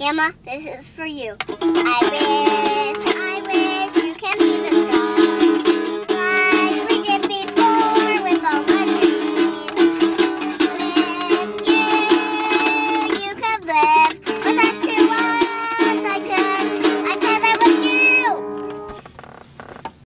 Gamma, this is for you. I will.